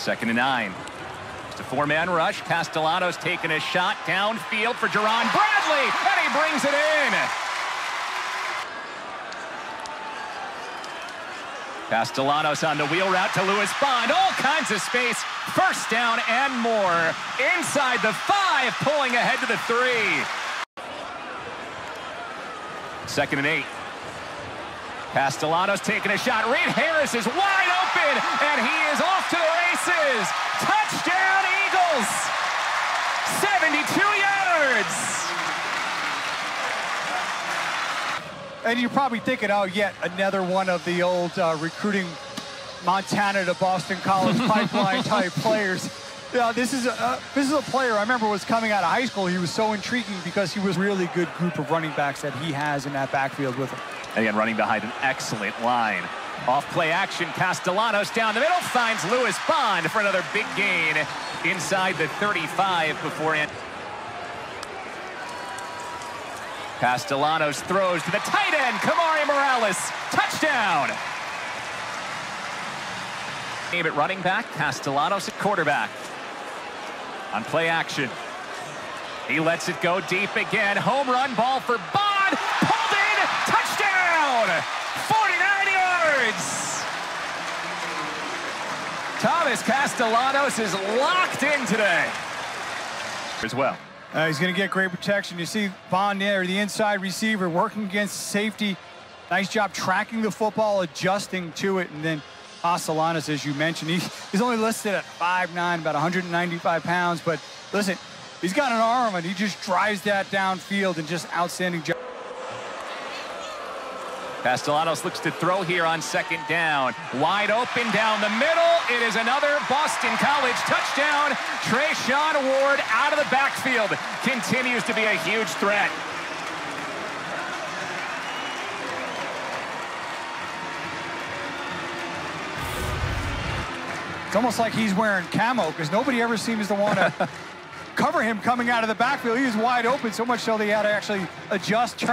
Second and nine. It's a four-man rush. Castellanos taking a shot downfield for Jerand Bradley, and he brings it in. Castellanos on the wheel route to Lewis Bond. All kinds of space. First down and more. Inside the five, pulling ahead to the three. Second and eight. Castellanos taking a shot. Reed Harris is wide open, and he is off to the 72 yards. And you're probably thinking, oh, yet another one of the old uh, recruiting Montana to Boston College pipeline type players. Yeah, this is a uh, this is a player I remember was coming out of high school. He was so intriguing because he was a really good group of running backs that he has in that backfield with him. Again, running behind an excellent line. Off play action, Castellanos down the middle finds Lewis Bond for another big gain inside the 35 before end. Castellanos throws to the tight end, Kamari Morales, touchdown. Game at running back, Castellanos at quarterback. On play action. He lets it go deep again. Home run ball for Bond. Pulled in. Touchdown. 49 yards. Thomas Castellanos is locked in today as well. Uh, he's going to get great protection. You see Bond there, the inside receiver, working against safety. Nice job tracking the football, adjusting to it, and then Castellanos, as you mentioned, he, he's only listed at 5'9", about 195 pounds, but listen, he's got an arm, and he just drives that downfield and just outstanding job. Castellanos looks to throw here on second down. Wide open down the middle. It is another Boston College touchdown. Treshaun Ward out of the backfield. Continues to be a huge threat. It's almost like he's wearing camo because nobody ever seems to want to cover him coming out of the backfield. He was wide open so much so they had to actually adjust. Turn